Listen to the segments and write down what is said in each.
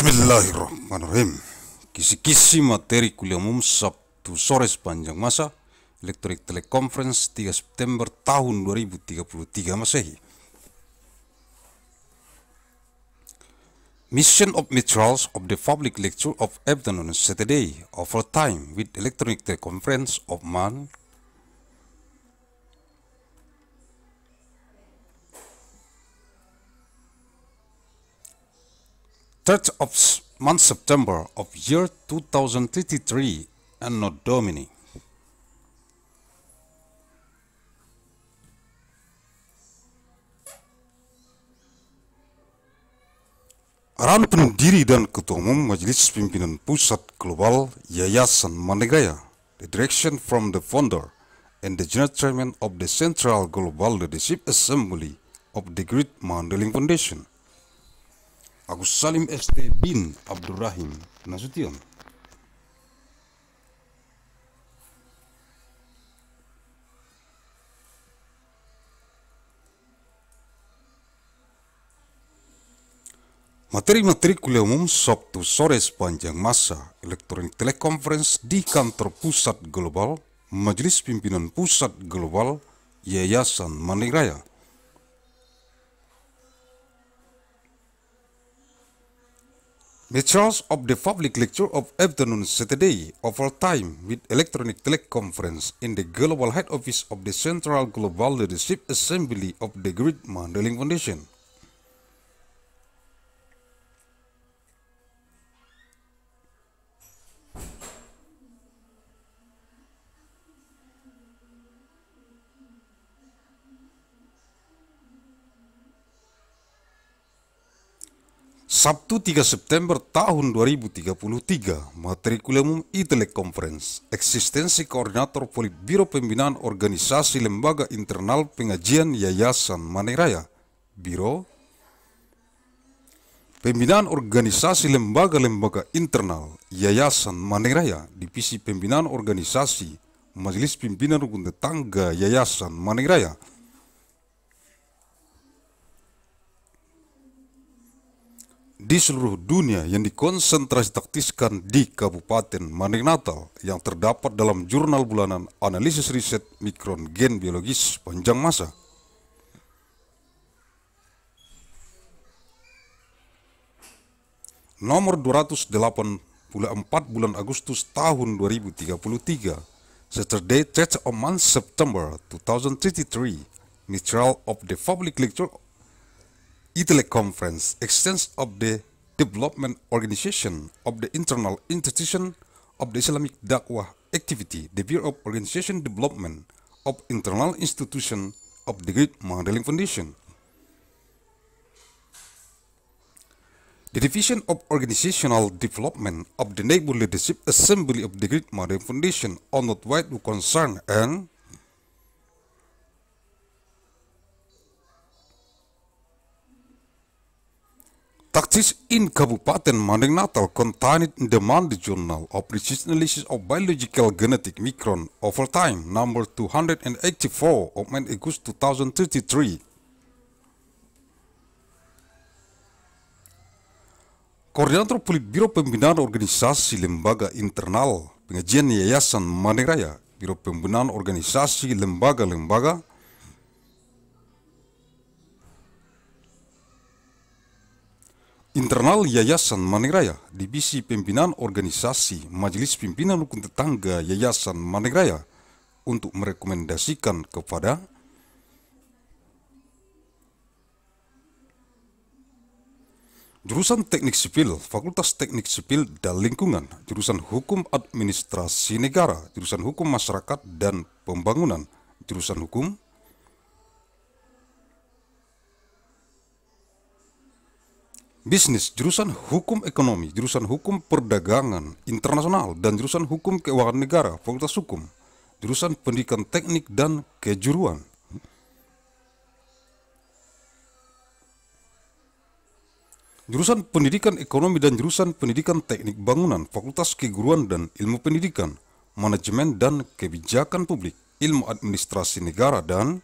Bismillahirrahmanirrahim. Kisi-kisi materi kuliah umum Sabtu sore sepanjang masa Electronic Teleconference 3 September tahun 2033 Masehi. Mission of materials of the public lecture of afternoon Saturday over time with electronic teleconference of man 3rd of month September of year 2033 Anno Domini. Arahan pendiri dan ketua umum Majelis Pimpinan Pusat Global Yayasan Manegaya, the direction from the founder and the general chairman of the Central Global Leadership Assembly of the Great Mandailing Foundation. Agus Salim ST bin Abdurrahim Nasution. Materi-materi kuliah umum Sabtu sore sepanjang masa elektronik telekonferensi di kantor pusat global Majelis Pimpinan Pusat Global Yayasan Maniraya Materials of the public lecture of afternoon Saturday over time with electronic teleconference in the global head office of the Central Global Leadership Assembly of the Great Mandailing Foundation. Sabtu 3 September tahun 2033, materi kuliah umum ITELEK Conference, eksistensi koordinator Politbiro Pembinaan Organisasi Lembaga Internal Pengajian Yayasan Maneraya, Biro Pembinaan Organisasi Lembaga-Lembaga Internal Yayasan Maneraya, Divisi Pembinaan Organisasi Majelis Pimpinan Rukun Tetangga Yayasan Maneraya, di seluruh dunia yang dikonsentrasi taktiskan di Kabupaten Manding Natal yang terdapat dalam jurnal bulanan analisis riset mikron gen biologis panjang masa. Nomor 284 bulan Agustus tahun 2033 Saturday 3 of month September 2033 Material of the Public Lecture Italy Conference, extents of the development organization of the internal institution of the Islamic Dakwah activity, the Bureau of Organization Development of internal institution of the Great Mandailing Foundation. The Division of Organizational Development of the Neighbor Leadership Assembly of the Great Mandailing Foundation on not wide concern and Taktis in Kabupaten Manding Natal contained in the Mandi Journal of Precision Analysis of Biological Genetic Micron over time number 284 of August 2033. Koordinator Politbiro Pembinaan Organisasi Lembaga Internal Pengajian Yayasan Manding Raya, Biro Pembinaan Organisasi Lembaga-Lembaga Internal Yayasan Manegraya, Divisi Pimpinan Organisasi Majelis Pimpinan Rukun Tetangga Yayasan Manegraya untuk merekomendasikan kepada Jurusan Teknik Sipil, Fakultas Teknik Sipil dan Lingkungan, Jurusan Hukum Administrasi Negara, Jurusan Hukum Masyarakat dan Pembangunan, Jurusan Hukum bisnis, jurusan hukum ekonomi, jurusan hukum perdagangan internasional, dan jurusan hukum keuangan negara, fakultas hukum, jurusan pendidikan teknik dan kejuruan. Jurusan pendidikan ekonomi dan jurusan pendidikan teknik bangunan, fakultas keguruan dan ilmu pendidikan, manajemen dan kebijakan publik, ilmu administrasi negara dan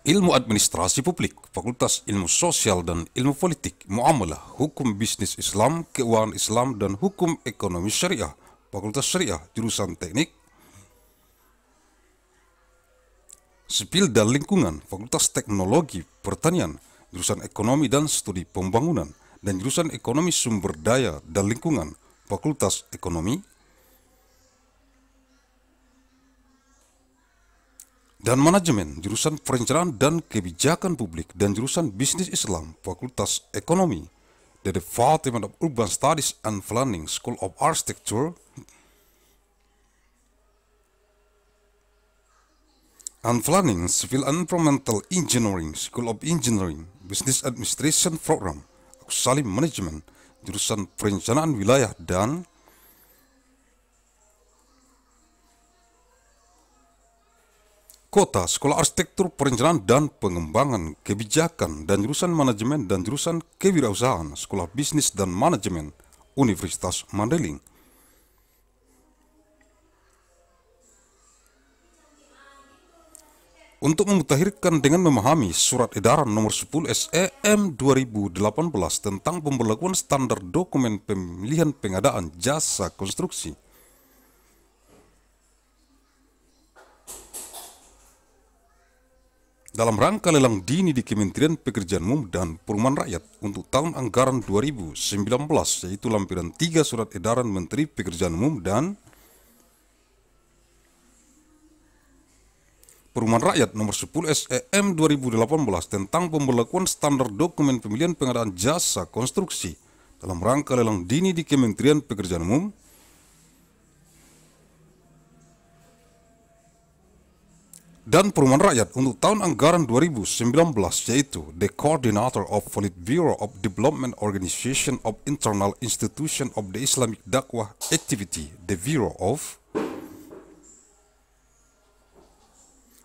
Ilmu Administrasi Publik, Fakultas Ilmu Sosial dan Ilmu Politik, Muamalah, Hukum Bisnis Islam, Keuangan Islam, dan Hukum Ekonomi Syariah, Fakultas Syariah, Jurusan Teknik, Sipil dan Lingkungan, Fakultas Teknologi Pertanian, Jurusan Ekonomi dan Studi Pembangunan, dan Jurusan Ekonomi Sumber Daya dan Lingkungan, Fakultas Ekonomi, dan Manajemen, jurusan Perencanaan dan Kebijakan Publik, dan jurusan Bisnis Islam, Fakultas Ekonomi, the Department of Urban Studies and Planning, School of Architecture, and Planning, Civil and Environmental Engineering, School of Engineering, Business Administration Program, Salim Management, jurusan Perencanaan Wilayah dan Kota, Sekolah Arsitektur Perencanaan dan Pengembangan Kebijakan dan jurusan Manajemen dan jurusan Kewirausahaan Sekolah Bisnis dan Manajemen Universitas Mandailing. Untuk memutakhirkan dengan memahami Surat Edaran Nomor 10 SEM 2018 tentang pemberlakuan standar dokumen pemilihan pengadaan jasa konstruksi dalam rangka lelang dini di Kementerian Pekerjaan Umum dan Perumahan Rakyat untuk tahun anggaran 2019 yaitu lampiran 3 surat edaran Menteri Pekerjaan Umum dan Perumahan Rakyat nomor 10 SEM 2018 tentang pemberlakuan standar dokumen pemilihan pengadaan jasa konstruksi. Dalam rangka lelang dini di Kementerian Pekerjaan Umum dan Perumahan Rakyat untuk tahun anggaran 2019 yaitu The Coordinator of Bureau of Development Organization of Internal Institution of the Islamic Dakwah Activity the Bureau of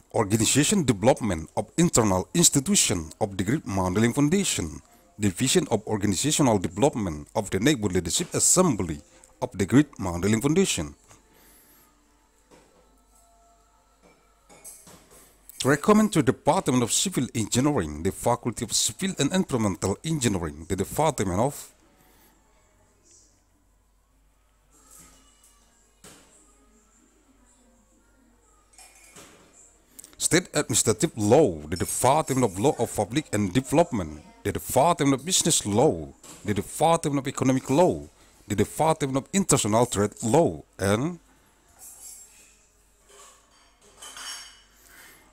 Organization Development of Internal Institution of the Great Mandeling Foundation Division of Organizational Development of the Neighborhood Leadership Assembly of the Great Mandeling Foundation recommend to the Department of Civil Engineering, the Faculty of Civil and Environmental Engineering, the Department of State Administrative Law, the Department of Law of Public and Development, the Department of Business Law, the Department of Economic Law, the Department of International Trade Law, and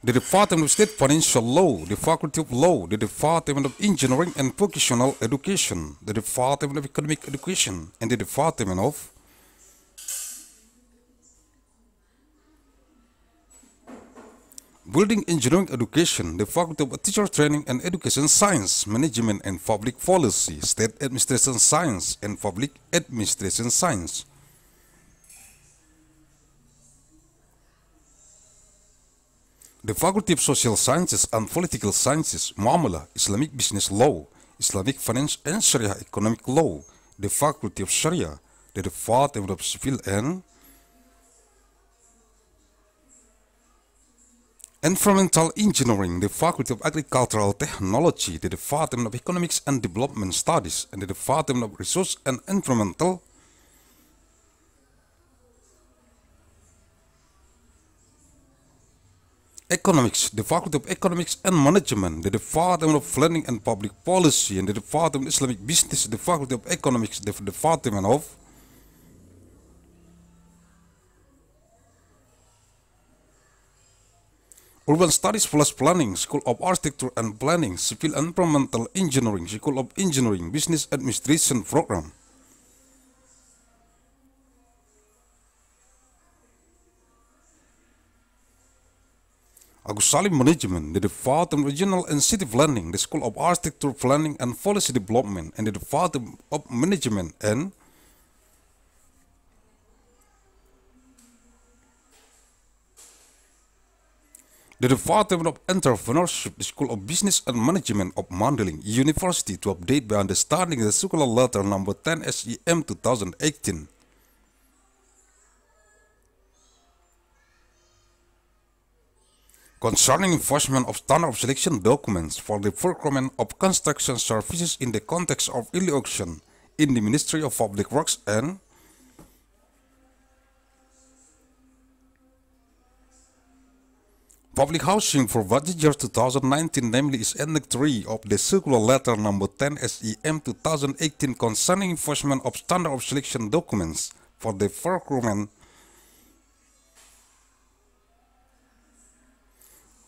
the Department of State Financial Law, the Faculty of Law, the Department of Engineering and Vocational Education, the Department of Economic Education, and the Department of Building Engineering Education, the Faculty of Teacher Training and Education Science, Management and Public Policy, State Administration Science and Public Administration Science. The Faculty of Social Sciences and Political Sciences, Muamalah, Islamic Business Law, Islamic Finance and Sharia Economic Law, the Faculty of Sharia, the Department of Civil and Environmental Engineering, the Faculty of Agricultural Technology, the Department of Economics and Development Studies, and the Department of Resource and Environmental Economics, the Faculty of Economics and Management, the Department of Planning and Public Policy, and the Department of Islamic Business, the Faculty of Economics, the Department of Urban Studies plus Planning, School of Architecture and Planning, Civil and Environmental Engineering, School of Engineering, Business Administration Program. Agus Salim Management, the Department of Regional and City Planning, the School of Architecture Planning and Policy Development, and the Department of Management and the Department of Entrepreneurship, the School of Business and Management of Mandailing University to update by understanding the circular letter number 10 SEM 2018. Concerning enforcement of standard of selection documents for the procurement of construction services in the context of early auction in the Ministry of Public Works and Public housing for budget year 2019 namely is Annex 3 of the circular letter number 10 SEM 2018 concerning enforcement of standard of selection documents for the procurement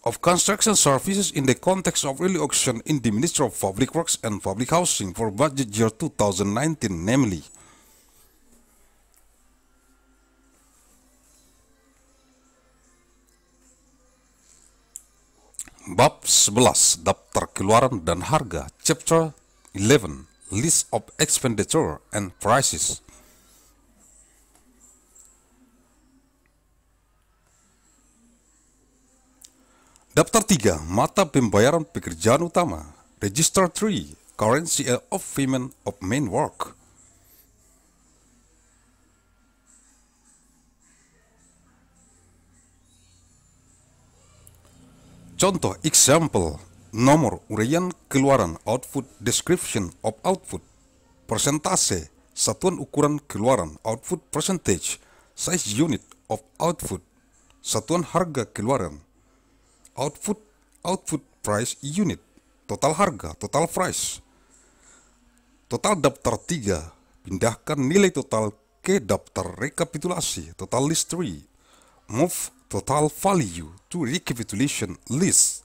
of construction services in the context of early auction in the Ministry of Public Works and Public Housing for budget year 2019 namely. Bab 11 Daftar Keluaran dan Harga. Chapter 11 List of Expenditure and Prices Daftar 3 Mata Pembayaran Pekerjaan Utama. Register 3 Currency of Payment of Main Work. Contoh example nomor urian keluaran output description of output. Persentase satuan ukuran keluaran output percentage size unit of output satuan harga keluaran output output price unit total harga total price total daftar 3 pindahkan nilai total ke daftar rekapitulasi total list 3 move total value to recapitulation list.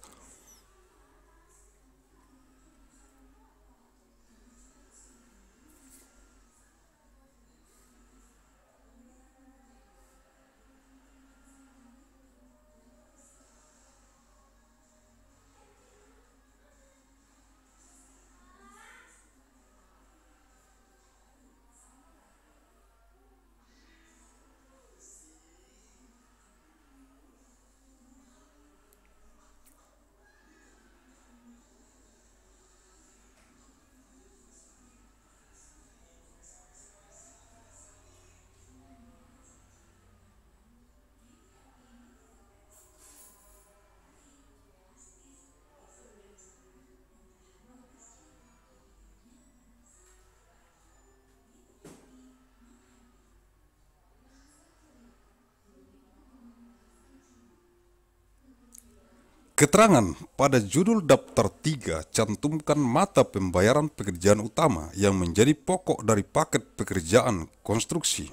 Keterangan pada judul daftar 3 cantumkan mata pembayaran pekerjaan utama yang menjadi pokok dari paket pekerjaan konstruksi.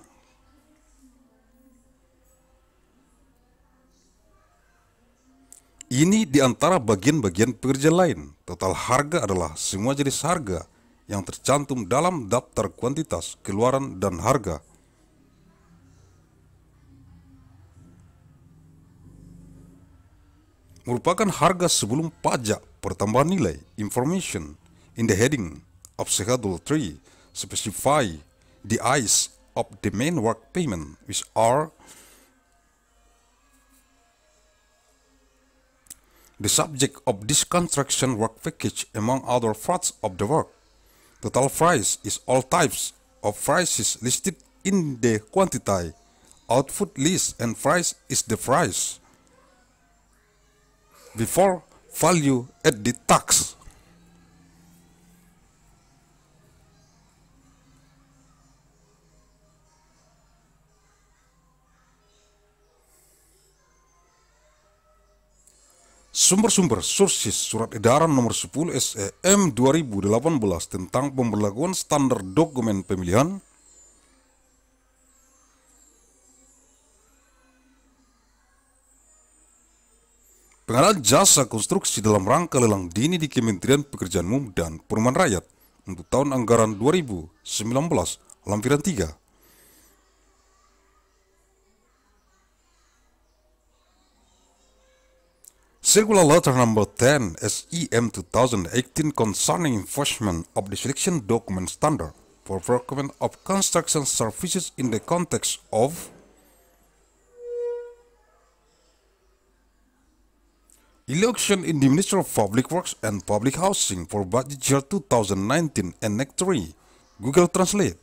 Ini di antara bagian-bagian pekerja lain. Total harga adalah semua jenis harga yang tercantum dalam daftar kuantitas, keluaran, dan harga merupakan harga sebelum pajak pertambahan nilai information in the heading of Schedule 3 specify the eyes of the main work payment which are the subject of this construction work package among other parts of the work. Total price is all types of prices listed in the quantity. Output list and price is the price before value at the tax. Sumber-sumber sources surat edaran nomor 10 SEM 2018 tentang pemberlakuan standar dokumen pemilihan Pengadaan jasa konstruksi dalam rangka lelang dini di Kementerian Pekerjaan Umum dan Perumahan Rakyat untuk tahun anggaran 2019 lampiran 3. Circular Letter Number 10 SEM 2018 concerning enforcement of the selection document standard for procurement of construction services in the context of Election in the Ministry of Public Works and Public Housing for budget year 2019 and next 3. Google Translate.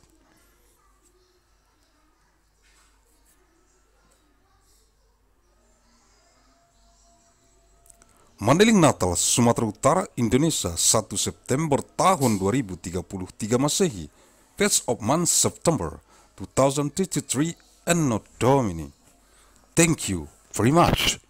Mandeling Natal, Sumatera Utara, Indonesia, 1 September tahun 2033 Masehi, First of month September 2023, Anno Domini. Thank you very much.